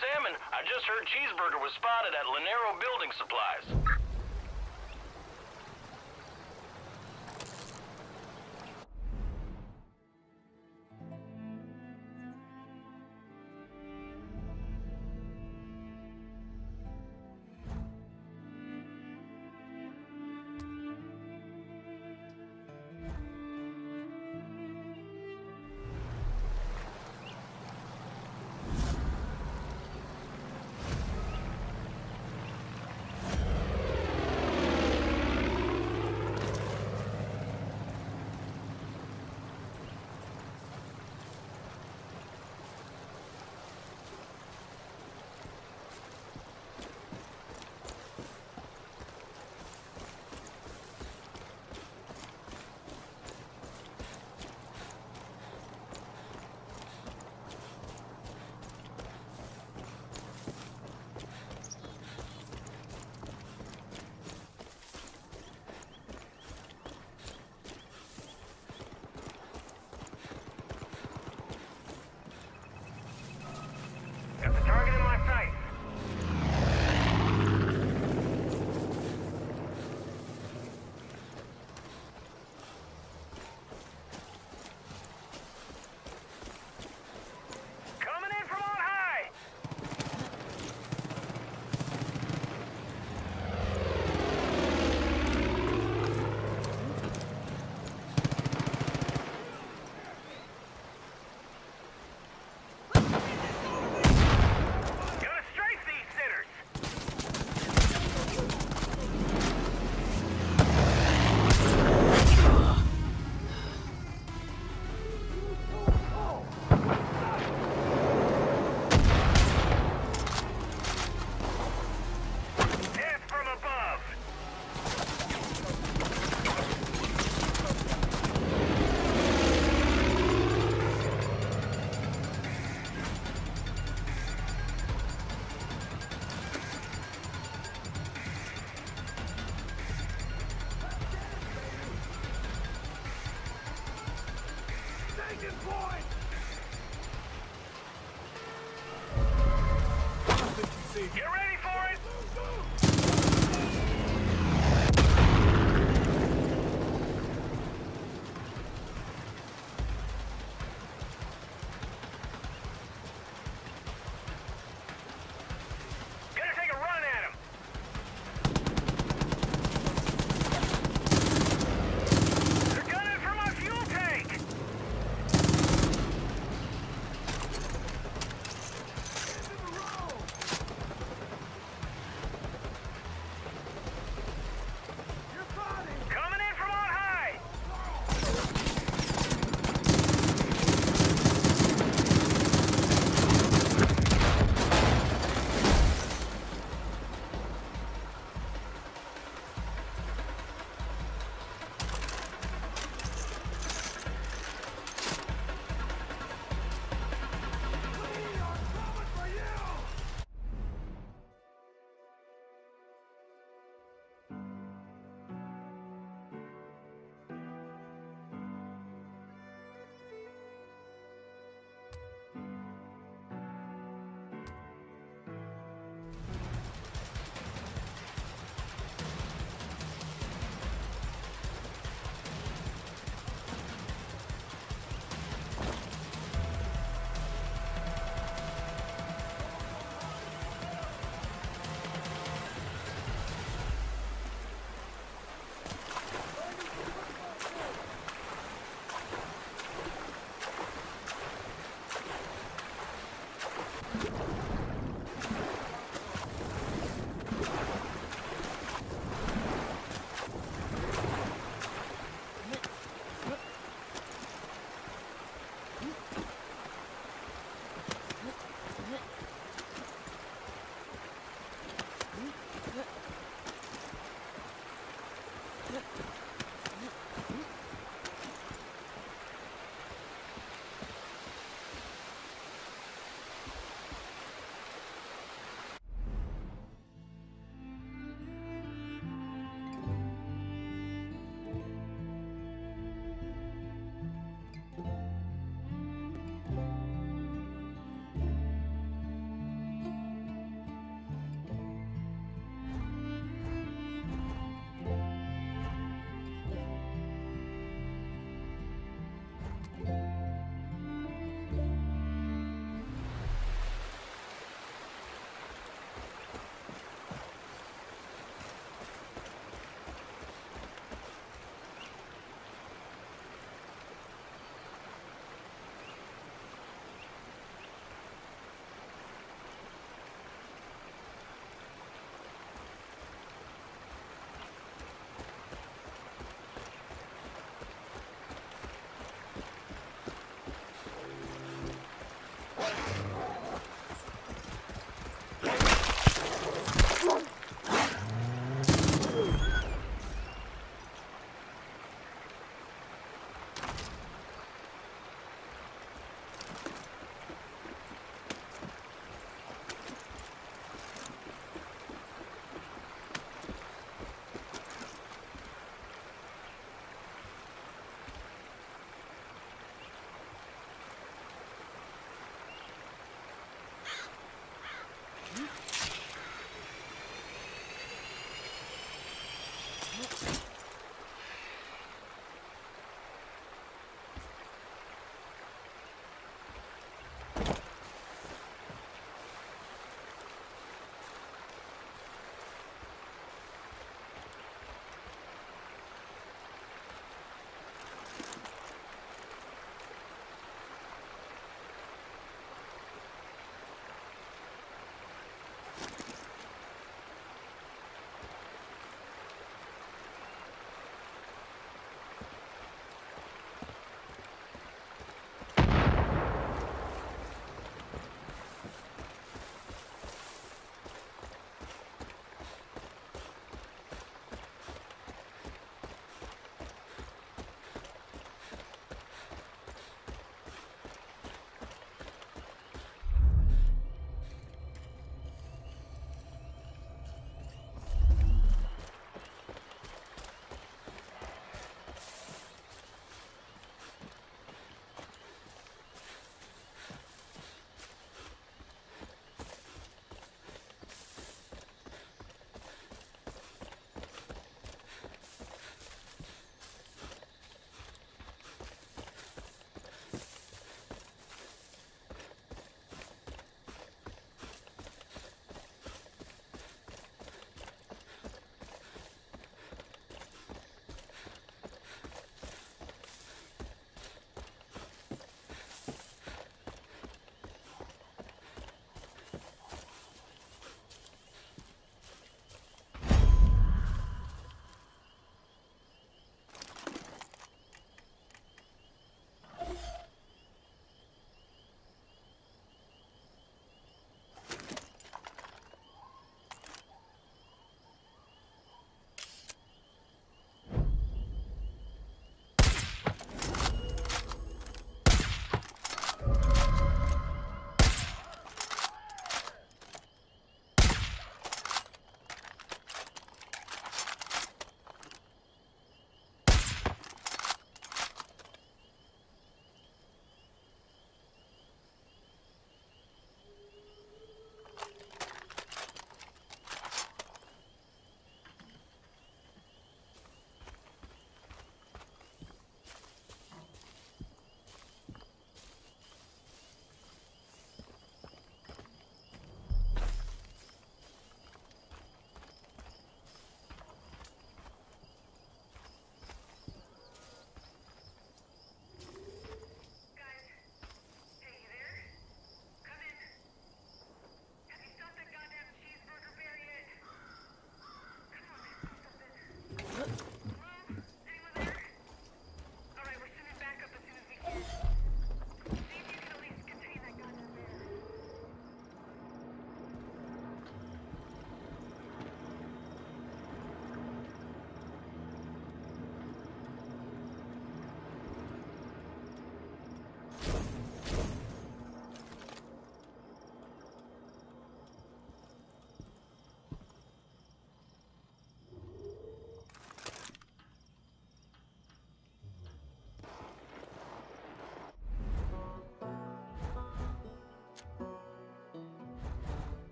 salmon. I just heard Cheeseburger was spotted at Linero Building Supplies.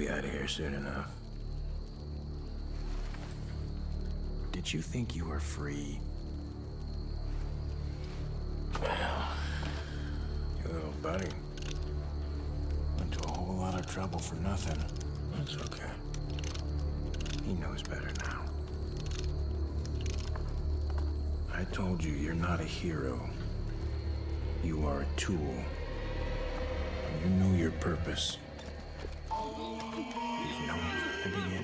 be out of here soon enough. Did you think you were free? Well, your little buddy went to a whole lot of trouble for nothing. That's okay. He knows better now. I told you you're not a hero. You are a tool. You know your purpose. The beginning.